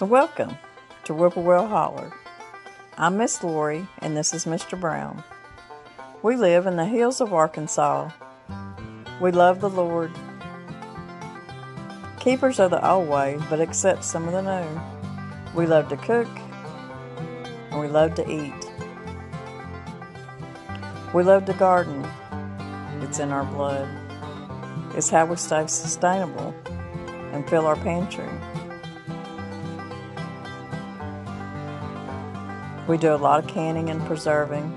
Welcome to Whippoorwill Holler. I'm Miss Lori, and this is Mr. Brown. We live in the hills of Arkansas. We love the Lord. Keepers of the old ways, but accept some of the new. We love to cook, and we love to eat. We love to garden. It's in our blood. It's how we stay sustainable and fill our pantry. We do a lot of canning and preserving.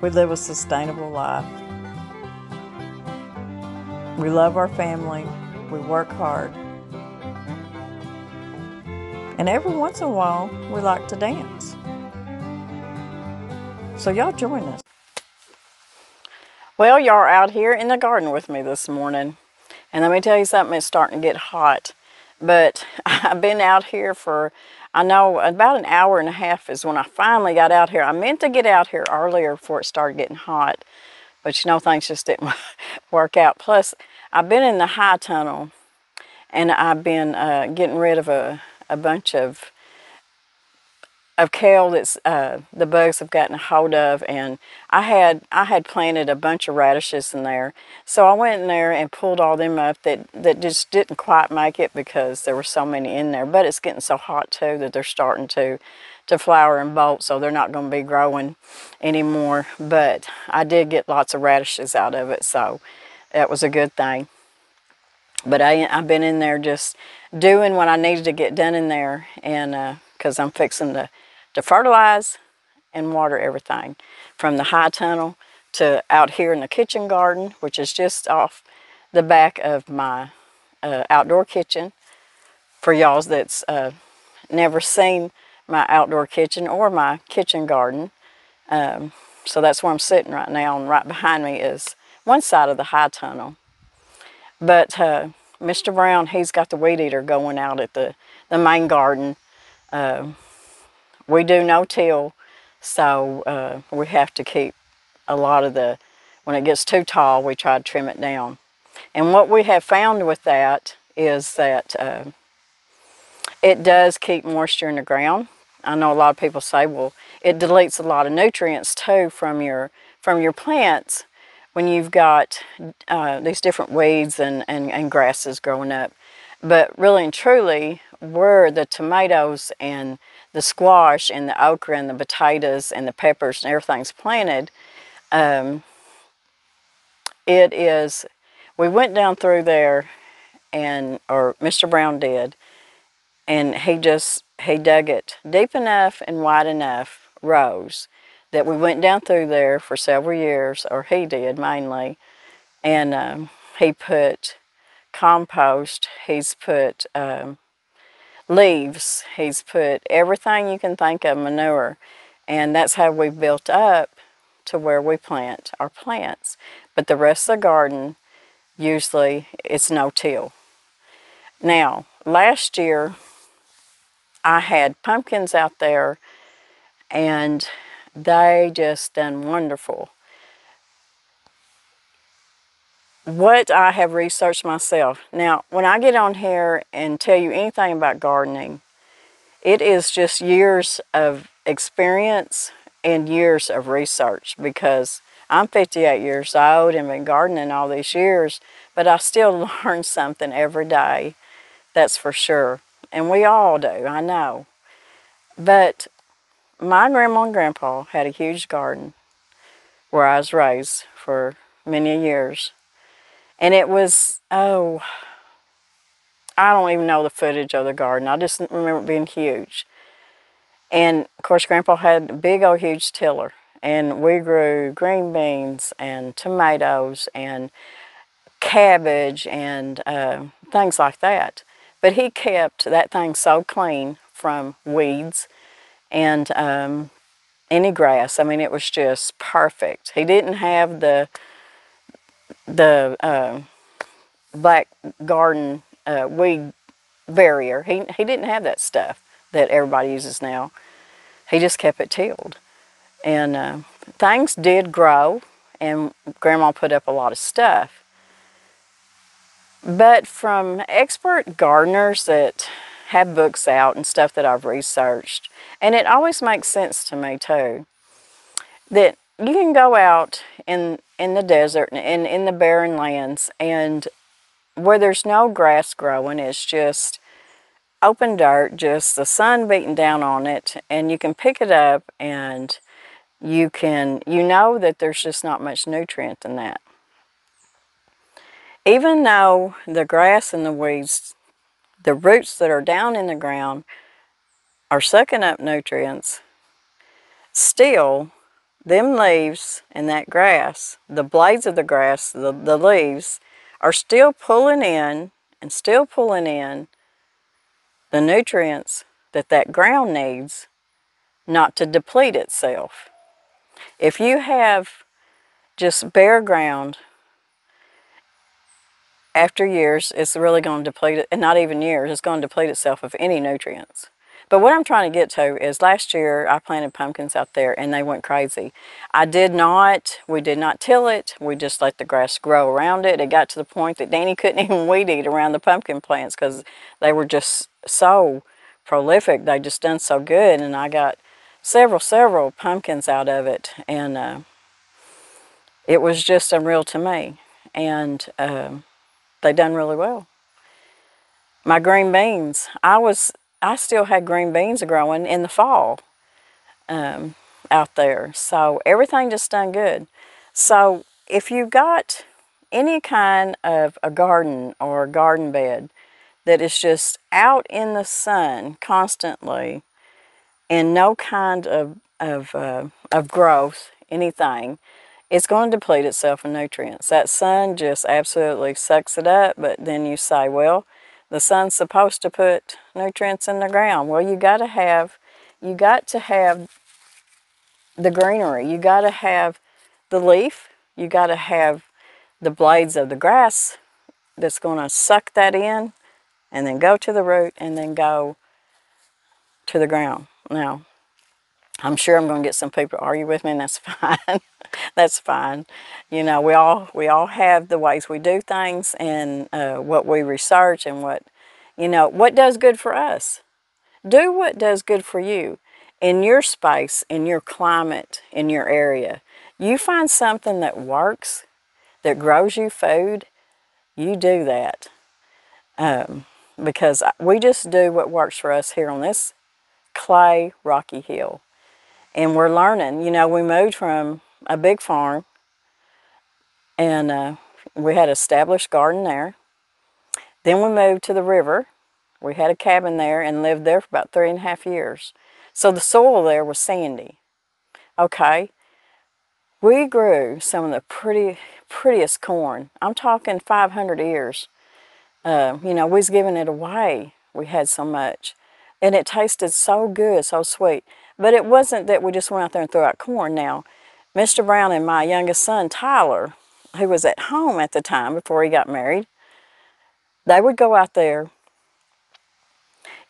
We live a sustainable life. We love our family. We work hard. And every once in a while, we like to dance. So, y'all join us. Well, y'all are out here in the garden with me this morning. And let me tell you something, it's starting to get hot. But I've been out here for I know about an hour and a half is when I finally got out here. I meant to get out here earlier before it started getting hot, but you know, things just didn't work out. Plus, I've been in the high tunnel and I've been uh, getting rid of a, a bunch of of kale that's uh, the bugs have gotten a hold of and I had I had planted a bunch of radishes in there. So I went in there and pulled all them up that that just didn't quite make it because there were so many in there but it's getting so hot too that they're starting to to flower and bolt so they're not going to be growing anymore. But I did get lots of radishes out of it so that was a good thing. But I, I've been in there just doing what I needed to get done in there and because uh, I'm fixing to to fertilize and water everything from the high tunnel to out here in the kitchen garden, which is just off the back of my uh, outdoor kitchen. For y'all that's uh, never seen my outdoor kitchen or my kitchen garden. Um, so that's where I'm sitting right now, and right behind me is one side of the high tunnel. But uh, Mr. Brown, he's got the weed eater going out at the, the main garden. Uh, we do no-till, so uh, we have to keep a lot of the, when it gets too tall, we try to trim it down. And what we have found with that is that uh, it does keep moisture in the ground. I know a lot of people say, well, it deletes a lot of nutrients too from your from your plants when you've got uh, these different weeds and, and, and grasses growing up. But really and truly, where the tomatoes and the squash and the okra and the potatoes and the peppers and everything's planted, um, it is, we went down through there and, or Mr. Brown did, and he just, he dug it deep enough and wide enough, rows, that we went down through there for several years, or he did mainly, and um, he put compost, he's put um, leaves. He's put everything you can think of manure. And that's how we've built up to where we plant our plants. But the rest of the garden, usually it's no-till. Now, last year, I had pumpkins out there and they just done wonderful. What I have researched myself. Now, when I get on here and tell you anything about gardening, it is just years of experience and years of research because I'm 58 years old and been gardening all these years, but I still learn something every day, that's for sure. And we all do, I know. But my grandma and grandpa had a huge garden where I was raised for many years. And it was, oh, I don't even know the footage of the garden. I just remember it being huge. And of course, Grandpa had a big old huge tiller. And we grew green beans and tomatoes and cabbage and uh, things like that. But he kept that thing so clean from weeds and um, any grass. I mean, it was just perfect. He didn't have the the uh, black garden uh, weed barrier. He, he didn't have that stuff that everybody uses now. He just kept it tilled. And uh, things did grow, and Grandma put up a lot of stuff. But from expert gardeners that have books out and stuff that I've researched. And it always makes sense to me too that you can go out in in the desert and in the barren lands and where there's no grass growing, it's just open dirt, just the sun beating down on it, and you can pick it up and you can you know that there's just not much nutrient in that. Even though the grass and the weeds, the roots that are down in the ground are sucking up nutrients, still them leaves and that grass, the blades of the grass, the, the leaves, are still pulling in and still pulling in the nutrients that that ground needs not to deplete itself. If you have just bare ground, after years, it's really going to deplete it, and not even years, it's going to deplete itself of any nutrients. But what I'm trying to get to is last year I planted pumpkins out there and they went crazy. I did not, we did not till it. We just let the grass grow around it. It got to the point that Danny couldn't even weed eat around the pumpkin plants because they were just so prolific. They just done so good and I got several, several pumpkins out of it. And uh, it was just unreal to me. And uh, they done really well. My green beans, I was I still had green beans growing in the fall um, out there. So everything just done good. So if you've got any kind of a garden or a garden bed that is just out in the sun constantly and no kind of, of, uh, of growth, anything, it's going to deplete itself of nutrients. That sun just absolutely sucks it up, but then you say, well, the sun's supposed to put nutrients in the ground. Well, you got to have, you got to have the greenery. You got to have the leaf. You got to have the blades of the grass that's going to suck that in and then go to the root and then go to the ground. Now, I'm sure I'm going to get some people to argue with me, and that's fine. that's fine. You know, we all we all have the ways we do things and uh, what we research and what, you know, what does good for us. Do what does good for you in your space, in your climate, in your area. You find something that works, that grows you food, you do that. Um, because we just do what works for us here on this clay rocky hill and we're learning. You know, we moved from a big farm, and uh, we had established garden there. Then we moved to the river. We had a cabin there and lived there for about three and a half years. So the soil there was sandy. Okay, we grew some of the pretty, prettiest corn. I'm talking 500 ears. Uh, you know, we was giving it away. We had so much. And it tasted so good, so sweet. But it wasn't that we just went out there and threw out corn. Now, Mr. Brown and my youngest son, Tyler, who was at home at the time before he got married, they would go out there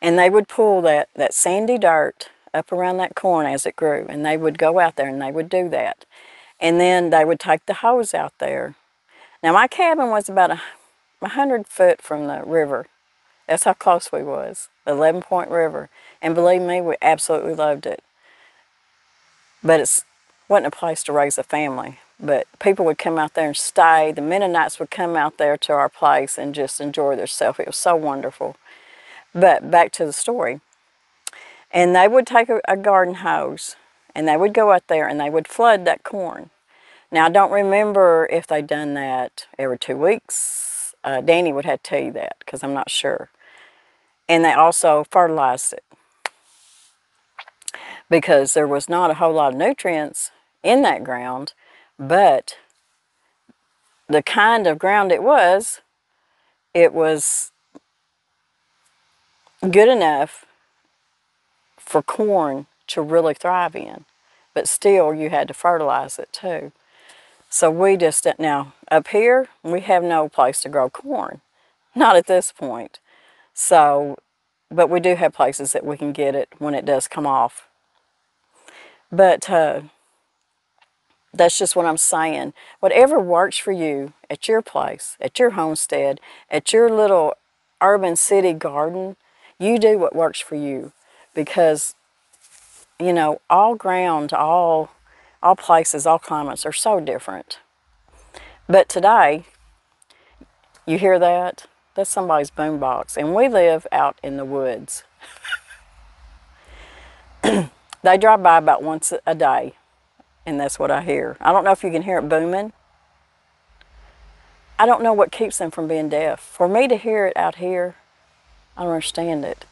and they would pull that, that sandy dirt up around that corn as it grew. And they would go out there and they would do that. And then they would take the hose out there. Now my cabin was about a, a hundred foot from the river. That's how close we was, the 11 Point River. And believe me, we absolutely loved it. But it wasn't a place to raise a family. But people would come out there and stay. The Mennonites would come out there to our place and just enjoy themselves. It was so wonderful. But back to the story. And they would take a, a garden hose and they would go out there and they would flood that corn. Now, I don't remember if they'd done that every two weeks. Uh, Danny would have to tell you that because I'm not sure. And they also fertilized it because there was not a whole lot of nutrients in that ground, but the kind of ground it was, it was good enough for corn to really thrive in. But still, you had to fertilize it too. So we just, now up here, we have no place to grow corn. Not at this point. So, but we do have places that we can get it when it does come off. But uh, that's just what I'm saying. Whatever works for you at your place, at your homestead, at your little urban city garden, You do what works for you because, you know, all ground, all, all places, all climates are so different. But today, you hear that? That's somebody's boombox. And we live out in the woods. they drive by about once a day, and that's what I hear. I don't know if you can hear it booming. I don't know what keeps them from being deaf. For me to hear it out here, I don't understand it.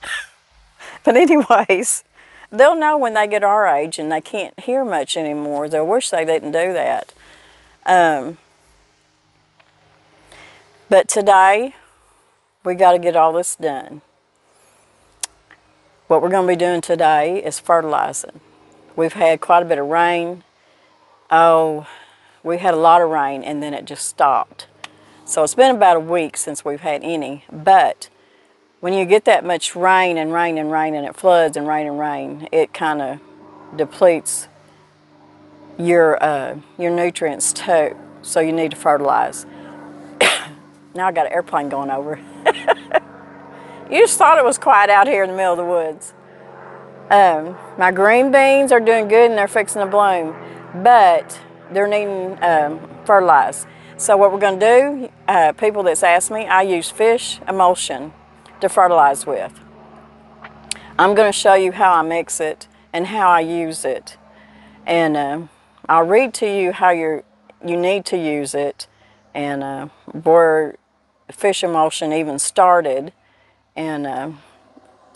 but anyways, they'll know when they get our age and they can't hear much anymore. They'll wish they didn't do that. Um, but today, we got to get all this done. What we're going to be doing today is fertilizing. We've had quite a bit of rain. Oh, we had a lot of rain and then it just stopped. So it's been about a week since we've had any, but when you get that much rain and rain and rain and it floods and rain and rain, it kind of depletes your uh, your nutrients too. So you need to fertilize. now I got an airplane going over. you just thought it was quiet out here in the middle of the woods. Um, my green beans are doing good and they're fixing to bloom, but they're needing um, fertilized. So what we're going to do, uh, people that's asked me, I use fish emulsion to fertilize with. I'm going to show you how I mix it and how I use it. And uh, I'll read to you how you you need to use it and uh, where fish emulsion even started. And uh,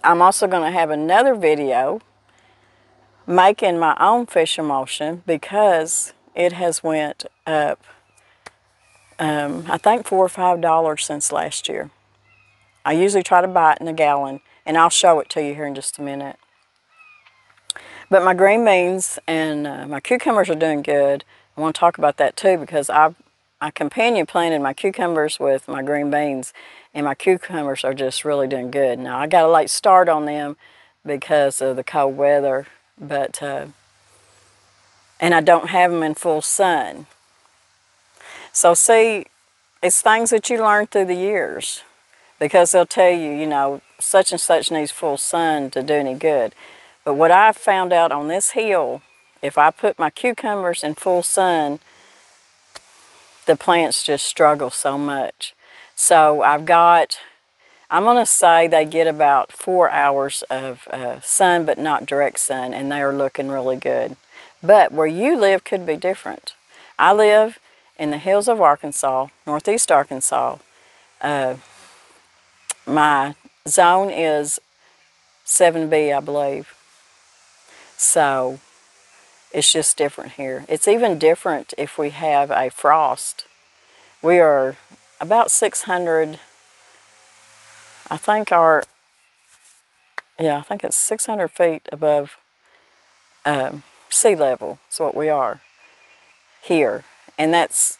I'm also going to have another video making my own fish emulsion because it has went up um, I think four or five dollars since last year. I usually try to buy it in a gallon, and I'll show it to you here in just a minute. But my green beans and uh, my cucumbers are doing good. I want to talk about that too because I I companion planted my cucumbers with my green beans, and my cucumbers are just really doing good. Now I got a late start on them because of the cold weather, but uh, and I don't have them in full sun. So see, it's things that you learn through the years because they'll tell you, you know, such and such needs full sun to do any good. But what I've found out on this hill, if I put my cucumbers in full sun, the plants just struggle so much. So I've got, I'm going to say they get about four hours of uh, sun, but not direct sun, and they are looking really good. But where you live could be different. I live in the hills of Arkansas, northeast Arkansas. Uh, my zone is 7B, I believe. So it's just different here. It's even different if we have a frost. We are about 600, I think our, yeah, I think it's 600 feet above um, sea level is what we are here and that's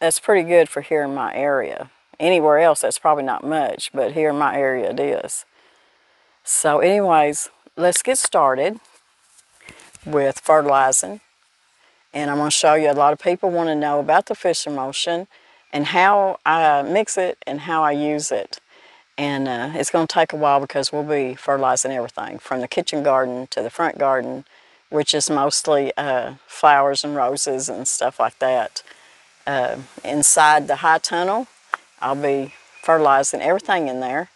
that's pretty good for here in my area. Anywhere else, that's probably not much, but here in my area it is. So anyways, let's get started with fertilizing. And I'm going to show you a lot of people want to know about the fish emulsion and how I mix it and how I use it. And uh, it's going to take a while because we'll be fertilizing everything from the kitchen garden to the front garden which is mostly uh, flowers and roses and stuff like that. Uh, inside the high tunnel, I'll be fertilizing everything in there.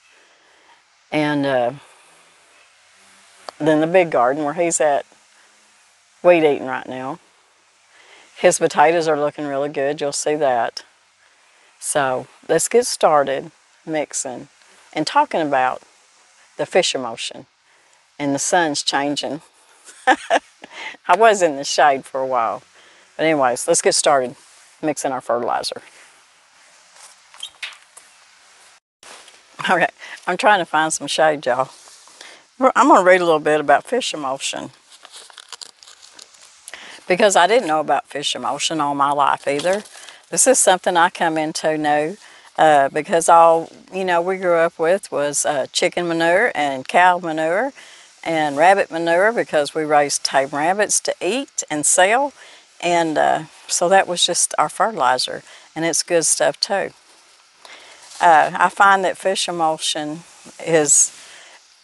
And uh, then the big garden where he's at weed eating right now. His potatoes are looking really good, you'll see that. So let's get started mixing and talking about the fish emulsion. And the sun's changing I was in the shade for a while. But anyways, let's get started mixing our fertilizer. Okay, I'm trying to find some shade, y'all. I'm going to read a little bit about fish emulsion. Because I didn't know about fish emulsion all my life either. This is something I come into new uh, because all, you know, we grew up with was uh, chicken manure and cow manure and rabbit manure because we raised tame rabbits to eat and sell. And uh, so that was just our fertilizer, and it's good stuff too. Uh, I find that fish emulsion is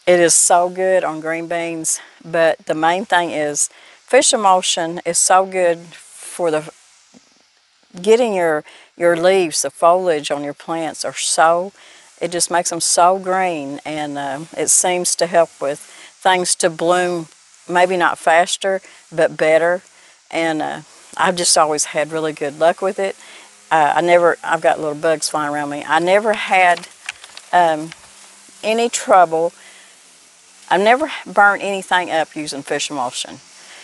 It is so good on green beans, but the main thing is fish emulsion is so good for the getting your your leaves, the foliage on your plants are so it just makes them so green and uh, it seems to help with things to bloom maybe not faster but better and uh, I've just always had really good luck with it. Uh, I never, I've got little bugs flying around me. I never had um, any trouble. I've never burnt anything up using fish emulsion.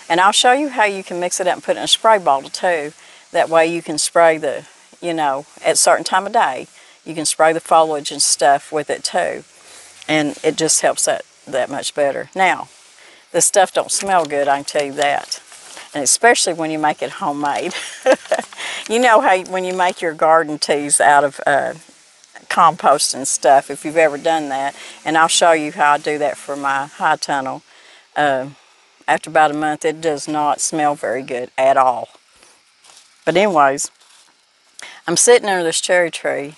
And I'll show you how you can mix it up and put it in a spray bottle too. That way you can spray the, you know, at certain time of day, you can spray the foliage and stuff with it too. And it just helps that, that much better. Now, the stuff don't smell good, I can tell you that and especially when you make it homemade. you know how when you make your garden teas out of uh, compost and stuff, if you've ever done that, and I'll show you how I do that for my high tunnel. Uh, after about a month, it does not smell very good at all. But anyways, I'm sitting under this cherry tree,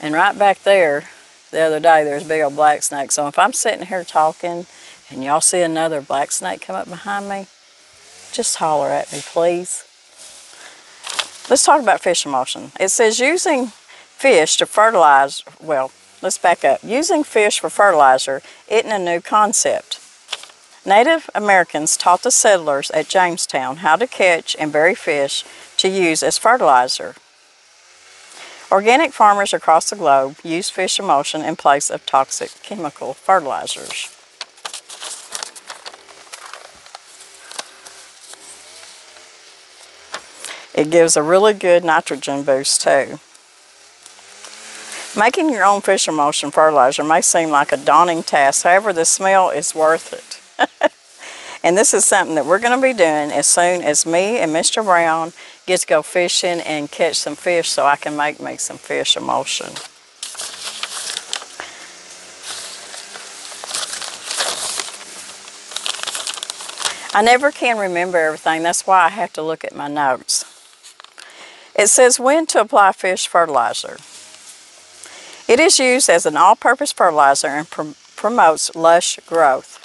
and right back there, the other day, there's a big old black snake. So if I'm sitting here talking, and y'all see another black snake come up behind me, just holler at me, please. Let's talk about fish emulsion. It says using fish to fertilize, well, let's back up. Using fish for fertilizer isn't a new concept. Native Americans taught the settlers at Jamestown how to catch and bury fish to use as fertilizer. Organic farmers across the globe use fish emulsion in place of toxic chemical fertilizers. It gives a really good nitrogen boost too. Making your own fish emulsion fertilizer may seem like a daunting task, however the smell is worth it. and this is something that we're going to be doing as soon as me and Mr. Brown get to go fishing and catch some fish so I can make me some fish emulsion. I never can remember everything. That's why I have to look at my notes. It says when to apply fish fertilizer. It is used as an all-purpose fertilizer and pr promotes lush growth.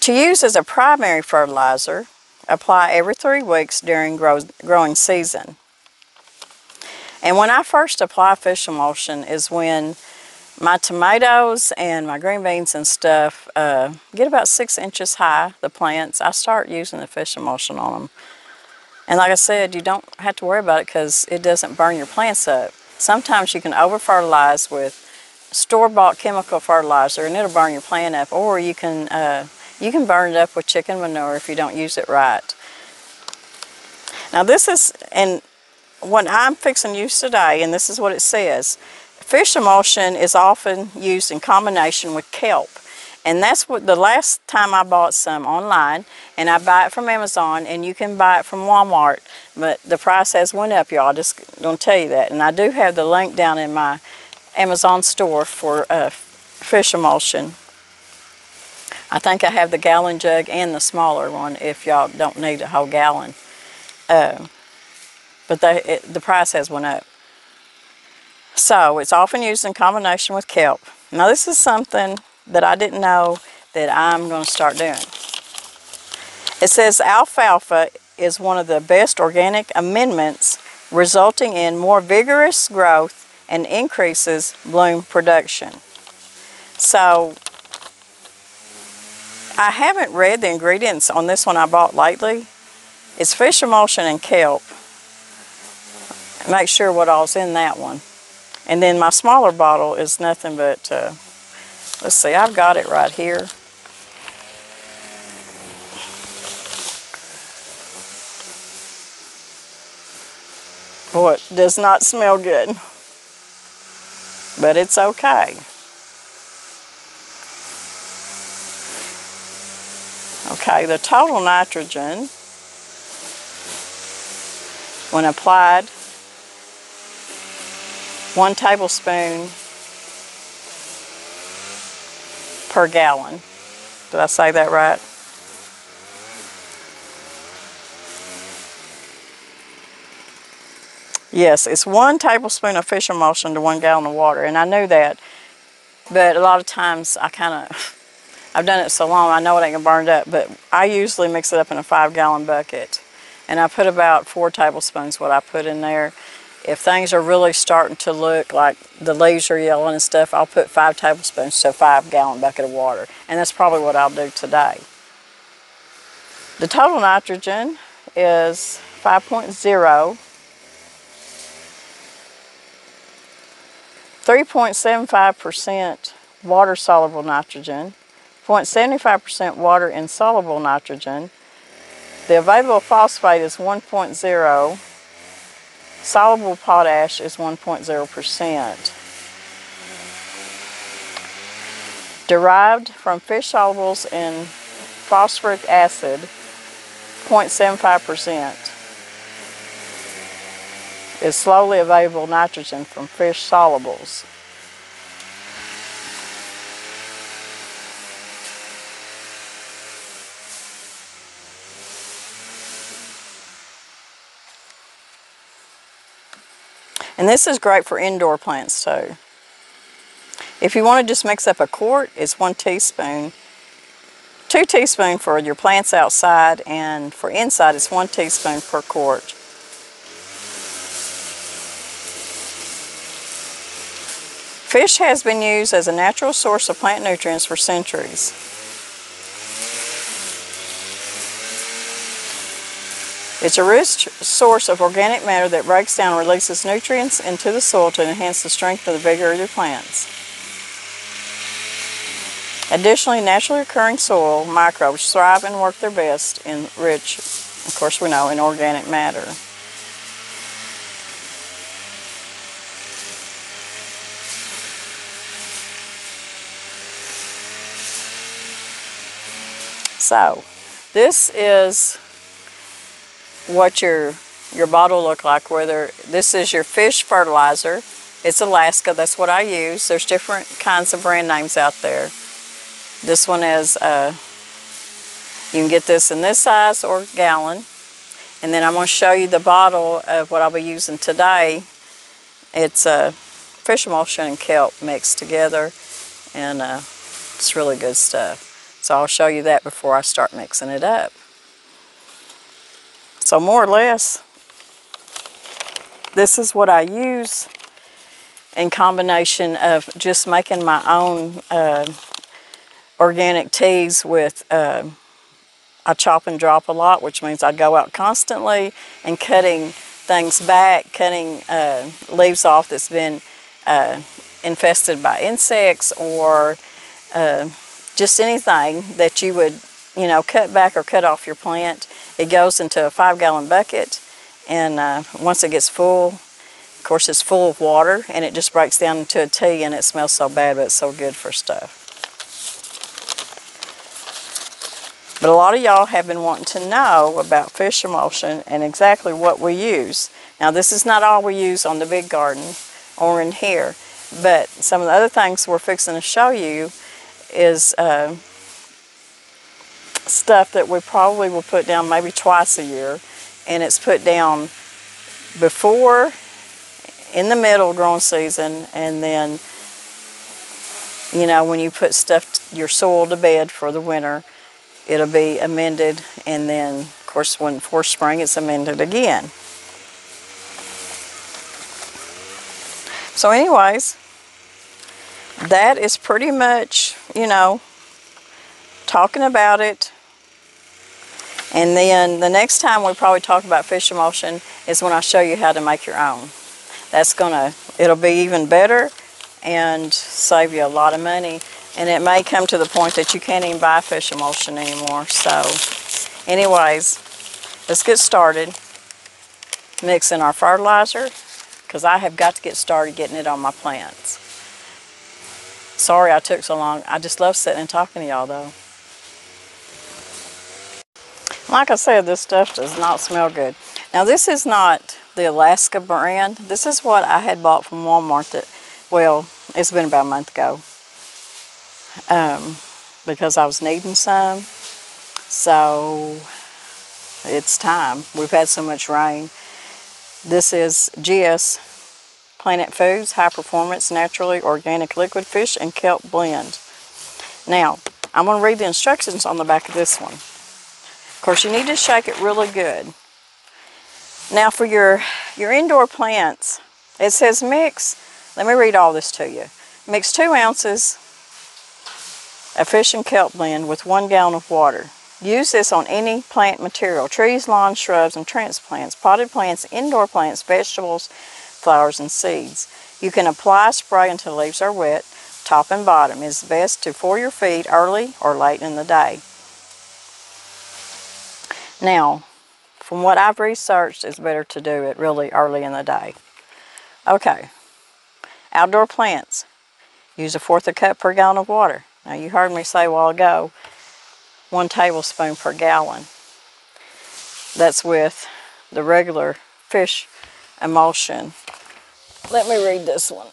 To use as a primary fertilizer, apply every three weeks during grow growing season. And when I first apply fish emulsion is when my tomatoes and my green beans and stuff uh, get about six inches high, the plants. I start using the fish emulsion on them and like I said, you don't have to worry about it because it doesn't burn your plants up. Sometimes you can over-fertilize with store-bought chemical fertilizer and it'll burn your plant up. Or you can, uh, you can burn it up with chicken manure if you don't use it right. Now this is, and what I'm fixing to use today, and this is what it says, fish emulsion is often used in combination with kelp. And that's what the last time I bought some online, and I buy it from Amazon, and you can buy it from Walmart, but the price has went up, y'all. Just don't tell you that. And I do have the link down in my Amazon store for uh, fish emulsion. I think I have the gallon jug and the smaller one if y'all don't need a whole gallon. Uh, but they, it, the price has went up. So it's often used in combination with kelp. Now this is something that I didn't know that I'm going to start doing. It says alfalfa is one of the best organic amendments resulting in more vigorous growth and increases bloom production. So I haven't read the ingredients on this one I bought lately. It's fish emulsion and kelp. Make sure what all's in that one. And then my smaller bottle is nothing but uh, Let's see, I've got it right here. Boy, it does not smell good. But it's okay. Okay, the total nitrogen, when applied, one tablespoon per gallon. Did I say that right? Yes, it's one tablespoon of fish emulsion to one gallon of water, and I knew that. but a lot of times I kind of, I've done it so long, I know it ain't gonna burn it up, but I usually mix it up in a five gallon bucket. And I put about four tablespoons what I put in there. If things are really starting to look like the leaves are yellow and stuff, I'll put five tablespoons to a five gallon bucket of water. And that's probably what I'll do today. The total nitrogen is 5.0. 3.75% water soluble nitrogen, 0.75% water insoluble nitrogen. The available phosphate is 1.0, soluble potash is 1.0%. Derived from fish solubles in phosphoric acid, 0.75% is slowly available nitrogen from fish solubles. And this is great for indoor plants too. If you want to just mix up a quart, it's one teaspoon. Two teaspoons for your plants outside and for inside, it's one teaspoon per quart. Fish has been used as a natural source of plant nutrients for centuries. It's a rich source of organic matter that breaks down and releases nutrients into the soil to enhance the strength and the vigor of your plants. Additionally, naturally occurring soil microbes thrive and work their best in rich, of course we know, in organic matter. So, this is what your your bottle look like. Whether this is your fish fertilizer, it's Alaska. That's what I use. There's different kinds of brand names out there. This one is. Uh, you can get this in this size or gallon. And then I'm going to show you the bottle of what I'll be using today. It's a uh, fish emulsion and kelp mixed together, and uh, it's really good stuff. So I'll show you that before I start mixing it up. So more or less, this is what I use in combination of just making my own uh, organic teas with, uh, I chop and drop a lot, which means I go out constantly and cutting things back, cutting uh, leaves off that's been uh, infested by insects or uh, just anything that you would, you know, cut back or cut off your plant. It goes into a five gallon bucket and uh, once it gets full, of course it's full of water and it just breaks down into a tea and it smells so bad but it's so good for stuff. But a lot of y'all have been wanting to know about fish emulsion and exactly what we use. Now this is not all we use on the big garden or in here, but some of the other things we're fixing to show you is uh, stuff that we probably will put down maybe twice a year. And it's put down before, in the middle growing season, and then, you know, when you put stuff, your soil to bed for the winter, it'll be amended. And then, of course, when for spring, it's amended again. So anyways, that is pretty much, you know, talking about it. And then the next time we probably talk about fish emulsion is when I show you how to make your own. That's gonna, it'll be even better and save you a lot of money. And it may come to the point that you can't even buy fish emulsion anymore. So anyways, let's get started mixing our fertilizer because I have got to get started getting it on my plants. Sorry I took so long. I just love sitting and talking to y'all though. Like I said, this stuff does not smell good. Now this is not the Alaska brand. This is what I had bought from Walmart that, well, it's been about a month ago. Um, because I was needing some. So it's time. We've had so much rain. This is GS Plant Foods High Performance Naturally Organic Liquid Fish and Kelp Blend. Now, I'm going to read the instructions on the back of this one. Of course, you need to shake it really good. Now for your, your indoor plants, it says mix, let me read all this to you. Mix two ounces of fish and kelp blend with one gallon of water. Use this on any plant material, trees, lawns, shrubs, and transplants, potted plants, indoor plants, vegetables, flowers, and seeds. You can apply spray until leaves are wet, top and bottom. Is best to for your feed early or late in the day. Now, from what I've researched, it's better to do it really early in the day. Okay, outdoor plants. Use a fourth of a cup per gallon of water. Now you heard me say a while ago, one tablespoon per gallon. That's with the regular fish emulsion. Let me read this one.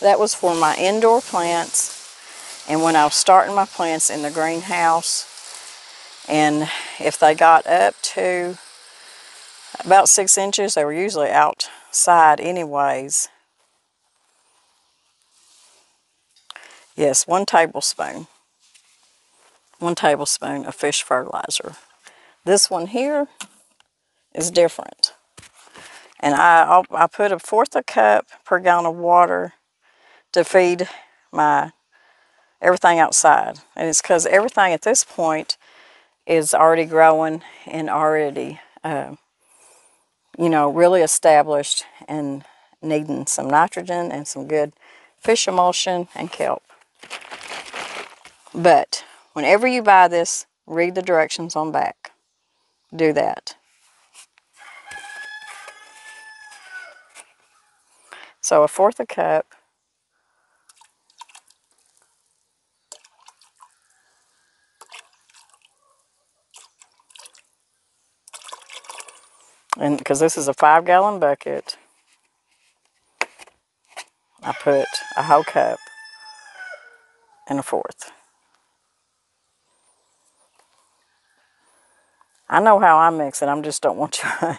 That was for my indoor plants and when I was starting my plants in the greenhouse and if they got up to about six inches, they were usually outside anyways. Yes, one tablespoon. One tablespoon of fish fertilizer. This one here is different. And I, I put a fourth a cup per gallon of water to feed my everything outside. And it's because everything at this point is already growing and already, uh, you know, really established and needing some nitrogen and some good fish emulsion and kelp. But whenever you buy this, read the directions on back. Do that. So a fourth a cup And because this is a five gallon bucket, I put a whole cup and a fourth. I know how I mix it. I just don't want you.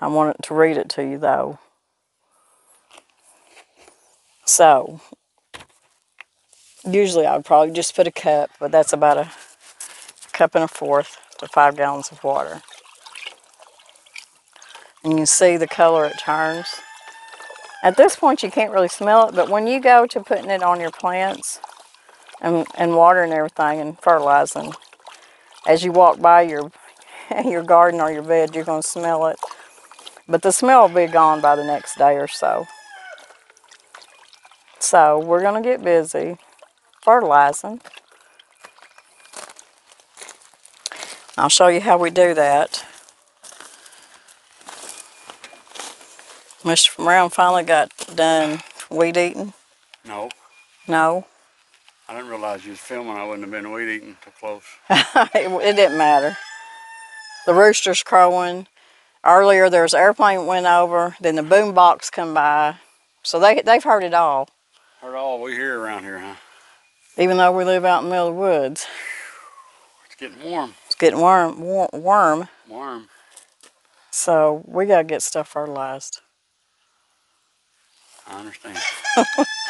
I want to read it to you though. So usually I would probably just put a cup, but that's about a cup and a fourth to five gallons of water. And you see the color it turns. At this point, you can't really smell it, but when you go to putting it on your plants and, and watering everything and fertilizing, as you walk by your, your garden or your bed, you're going to smell it. But the smell will be gone by the next day or so. So we're going to get busy fertilizing. I'll show you how we do that. Mr. Brown finally got done weed eating? No. No? I didn't realize you was filming. I wouldn't have been weed eating too close. it, didn't matter. The rooster's crowing. Earlier there was an airplane went over, then the boom box come by. So they, they've heard it all. Heard all we hear around here, huh? Even though we live out in the middle of the woods. It's getting warm. It's getting warm. Warm. Warm. warm. So we got to get stuff fertilized. I understand.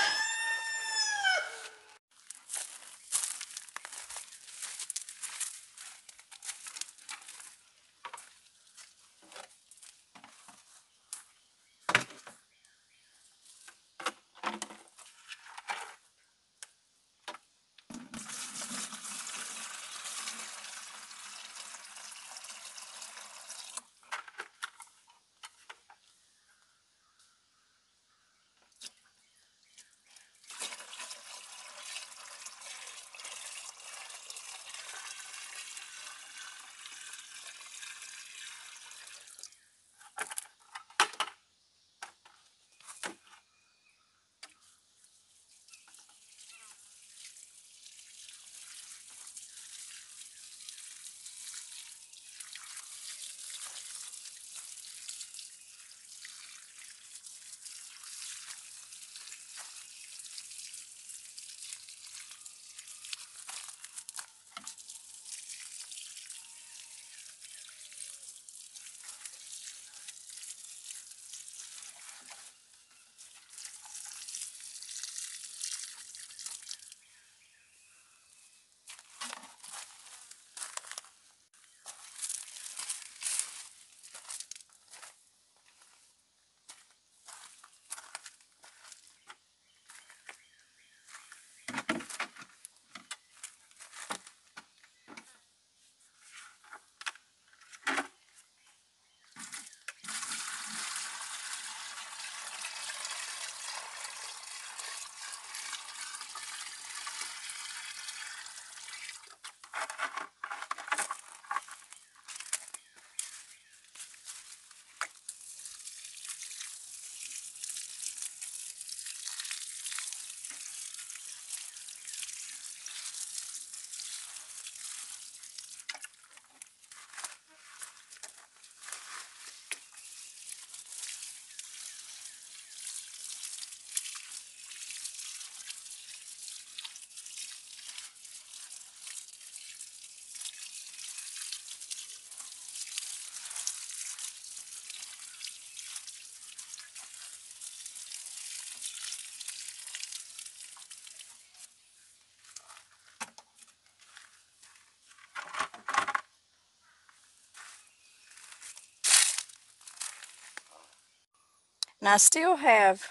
And I still have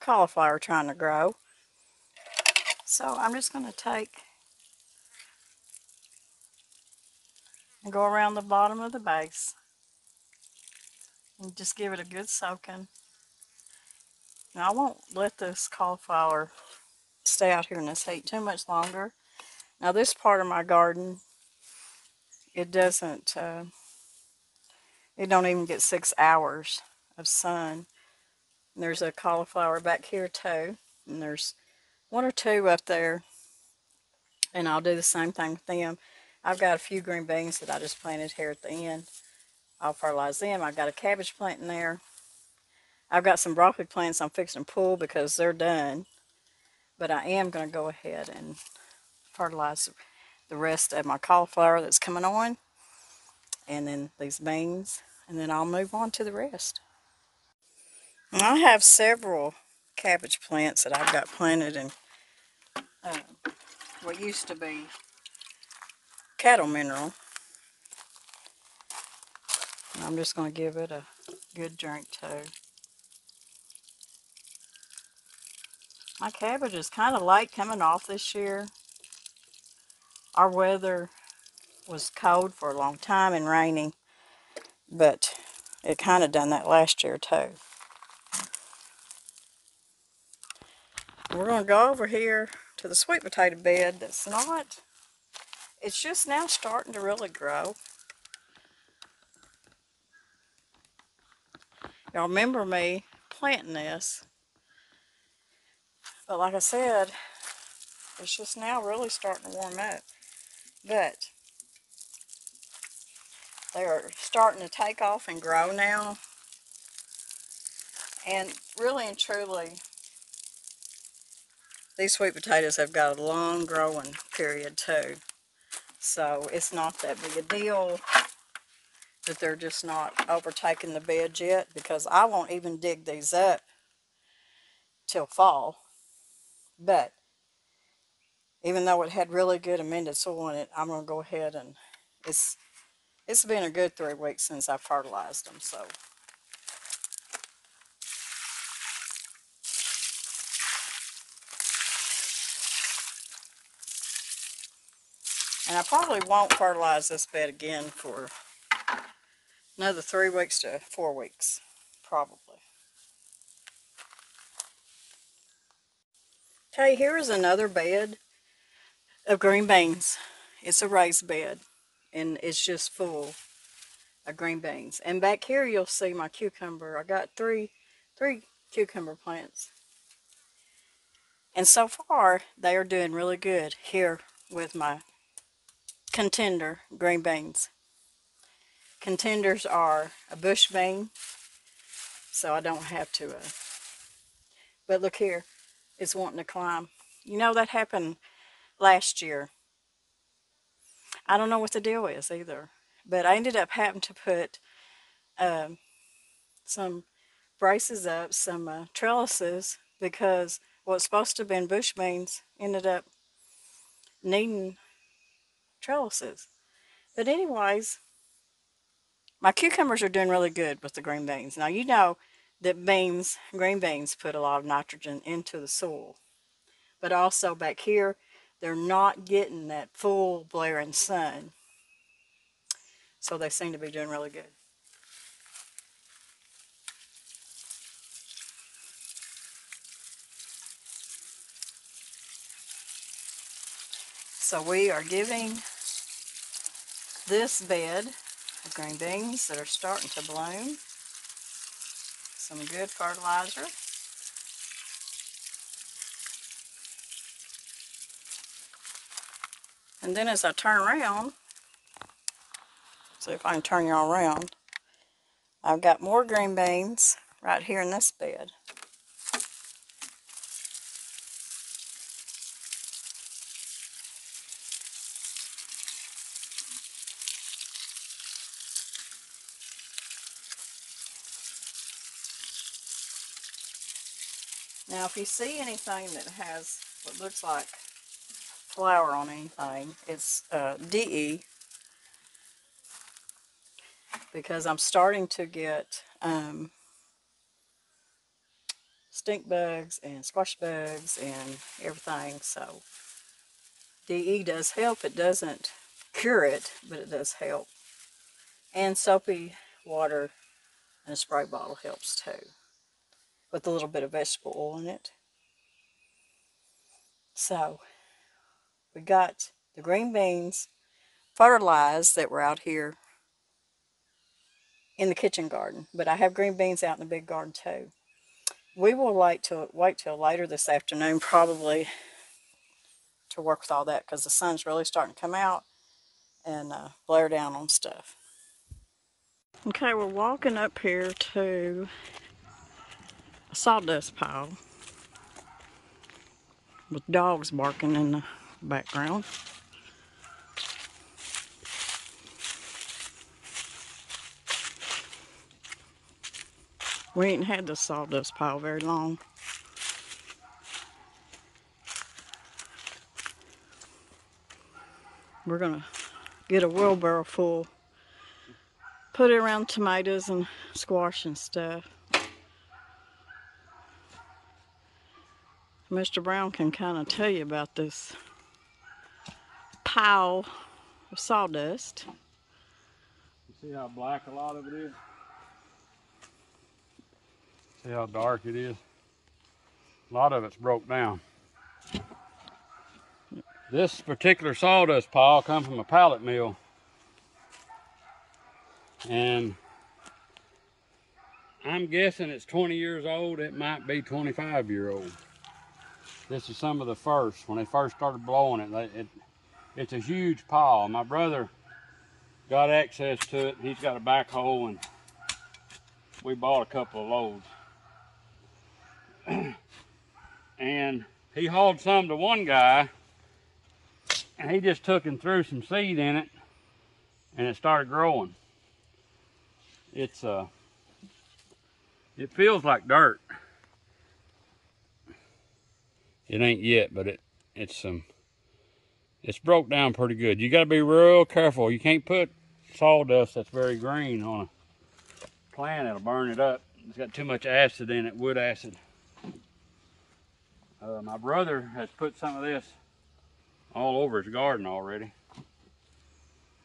cauliflower trying to grow. So I'm just going to take and go around the bottom of the base and just give it a good soaking. Now I won't let this cauliflower stay out here in this heat too much longer. Now this part of my garden, it doesn't, uh, it don't even get six hours of sun. And there's a cauliflower back here too. And there's one or two up there. And I'll do the same thing with them. I've got a few green beans that I just planted here at the end. I'll fertilize them. I've got a cabbage plant in there. I've got some broccoli plants I'm fixing to pull because they're done. But I am going to go ahead and fertilize the rest of my cauliflower that's coming on. And then these beans. And then I'll move on to the rest. I have several cabbage plants that I've got planted in uh, what used to be cattle mineral. I'm just going to give it a good drink too. My cabbage is kind of late coming off this year. Our weather was cold for a long time and rainy, but it kind of done that last year too. We're going to go over here to the sweet potato bed that's not, it's just now starting to really grow. Y'all remember me planting this. But like I said, it's just now really starting to warm up. But they are starting to take off and grow now. And really and truly, these sweet potatoes have got a long growing period too. So it's not that big a deal that they're just not overtaking the bed yet because I won't even dig these up till fall. But even though it had really good amended soil in it, I'm going to go ahead and it's it's been a good three weeks since I fertilized them. So And I probably won't fertilize this bed again for another three weeks to four weeks, probably. Okay, here is another bed of green beans. It's a raised bed, and it's just full of green beans. And back here you'll see my cucumber. I got three, three cucumber plants. And so far, they are doing really good here with my contender green beans. Contenders are a bush bean, so I don't have to. Uh, but look here, it's wanting to climb. You know that happened last year. I don't know what the deal is either, but I ended up having to put um, some braces up, some uh, trellises, because what's supposed to have been bush beans ended up needing trellises. But anyways, my cucumbers are doing really good with the green beans. Now you know that beans, green beans put a lot of nitrogen into the soil. But also back here, they're not getting that full blaring sun. So they seem to be doing really good. So we are giving this bed of green beans that are starting to bloom some good fertilizer. And then as I turn around, see if I can turn y'all around, I've got more green beans right here in this bed. Now, if you see anything that has what looks like flour on anything, it's uh, DE because I'm starting to get um, stink bugs and squash bugs and everything. So DE does help. It doesn't cure it, but it does help. And soapy water in a spray bottle helps too, with a little bit of vegetable oil in it. So we got the green beans fertilized that were out here in the kitchen garden, but I have green beans out in the big garden too. We will wait till wait till later this afternoon probably to work with all that because the sun's really starting to come out and uh, blare down on stuff. Okay, we're walking up here to a sawdust pile with dogs barking in the background. We ain't had this sawdust pile very long. We're gonna get a wheelbarrow full, put it around tomatoes and squash and stuff. Mr. Brown can kind of tell you about this pile of sawdust. You see how black a lot of it is? See how dark it is? A lot of it's broke down. This particular sawdust pile comes from a pallet mill. And I'm guessing it's 20 years old. It might be 25 year old. This is some of the first. When they first started blowing it, they, it it's a huge pile. My brother got access to it. He's got a backhoe and we bought a couple of loads. and he hauled some to one guy and he just took and threw some seed in it and it started growing. It's uh it feels like dirt. It ain't yet, but it it's um, it's broke down pretty good. You got to be real careful. You can't put sawdust that's very green on a plant. It'll burn it up. It's got too much acid in it, wood acid. Uh, my brother has put some of this all over his garden already.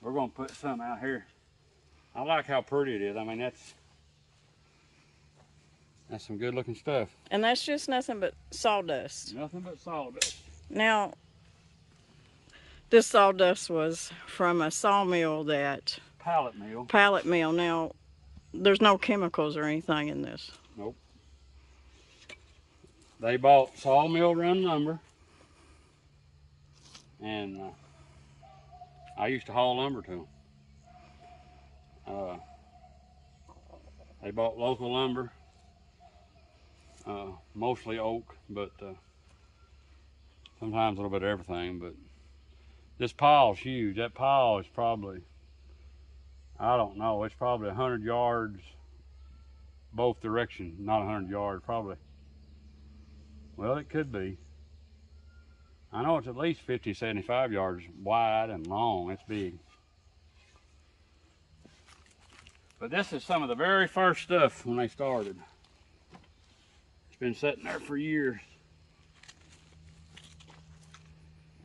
We're going to put some out here. I like how pretty it is. I mean, that's that's some good looking stuff. And that's just nothing but sawdust. Nothing but sawdust. Now, this sawdust was from a sawmill that pallet mill. Pallet mill. Now, there's no chemicals or anything in this. Nope. They bought sawmill run lumber, and uh, I used to haul lumber to them. Uh, they bought local lumber, uh, mostly oak, but uh, sometimes a little bit of everything. But this pile's huge. That pile is probably, I don't know, it's probably 100 yards both directions. Not 100 yards, probably. Well, it could be. I know it's at least 50, 75 yards wide and long. It's big. But this is some of the very first stuff when they started. Been sitting there for years.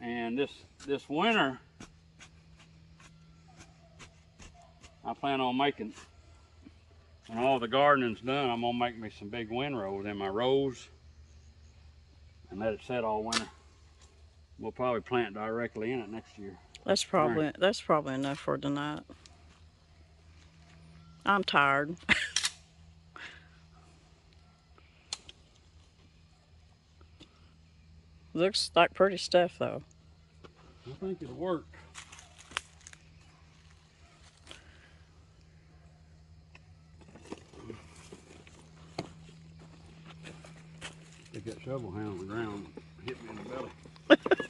And this this winter, I plan on making, when all the gardening's done, I'm gonna make me some big windrows in my rows and let it set all winter. We'll probably plant directly in it next year. That's probably right. that's probably enough for tonight. I'm tired. Looks like pretty stuff though. I think it'll work. Take that shovel hand on the ground, hit me in the belly.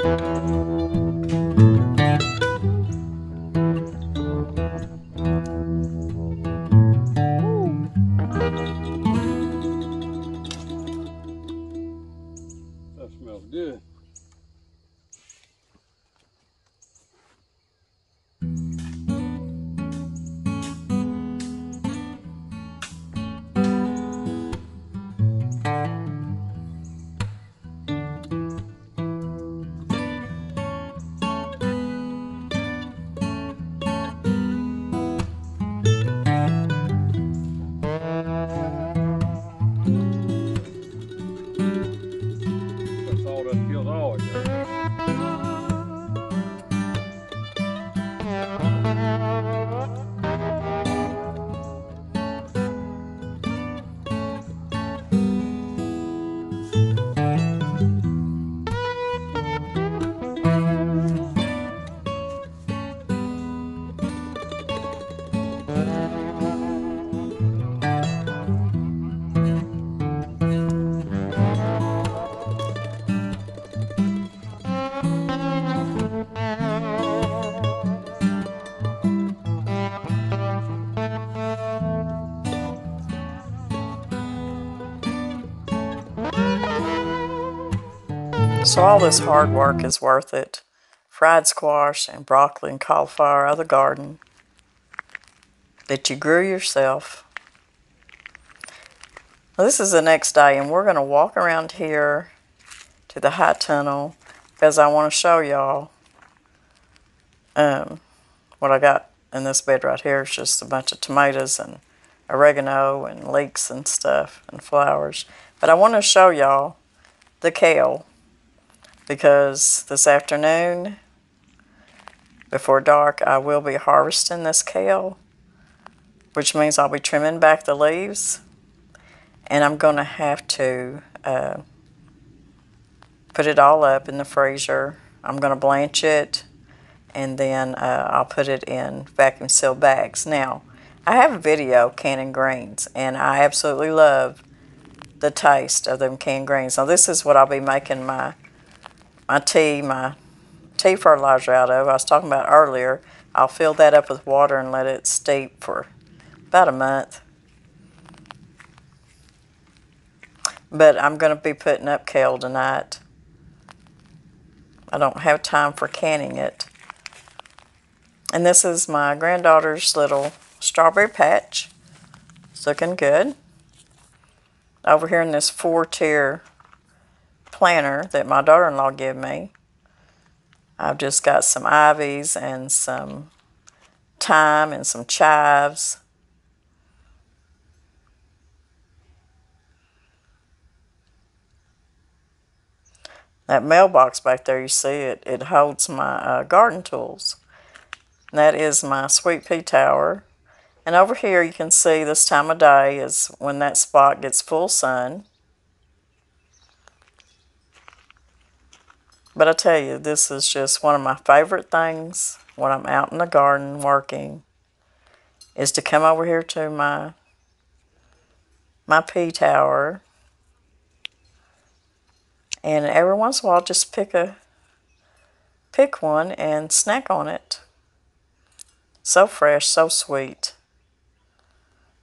Música So all this hard work is worth it. Fried squash and broccoli and cauliflower of the garden that you grew yourself. Well, this is the next day and we're going to walk around here to the high tunnel because I want to show y'all um, what I got in this bed right here is just a bunch of tomatoes and oregano and leeks and stuff and flowers. But I want to show y'all the kale because this afternoon before dark I will be harvesting this kale which means I'll be trimming back the leaves and I'm going to have to uh, put it all up in the freezer. I'm going to blanch it and then uh, I'll put it in vacuum sealed bags. Now, I have a video canning greens and I absolutely love the taste of them canned greens. Now this is what I'll be making my my tea, my tea fertilizer out of. I was talking about earlier. I'll fill that up with water and let it steep for about a month. But I'm going to be putting up kale tonight. I don't have time for canning it. And this is my granddaughter's little strawberry patch. It's looking good. Over here in this four-tier planter that my daughter-in-law gave me, I've just got some ivies and some thyme and some chives. That mailbox back there, you see it, it holds my uh, garden tools. And that is my sweet pea tower. And over here you can see this time of day is when that spot gets full sun. But I tell you, this is just one of my favorite things when I'm out in the garden working is to come over here to my my pea tower and every once in a while just pick a pick one and snack on it. So fresh, so sweet.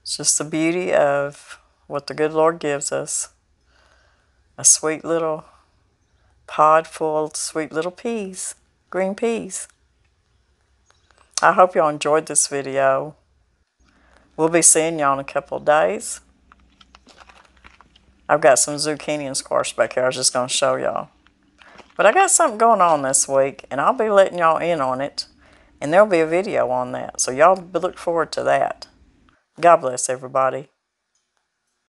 It's just the beauty of what the good Lord gives us. A sweet little pod full of sweet little peas, green peas. I hope y'all enjoyed this video. We'll be seeing y'all in a couple of days. I've got some zucchini and squash back here. I was just going to show y'all. But I got something going on this week, and I'll be letting y'all in on it. And there'll be a video on that. So y'all look forward to that. God bless everybody.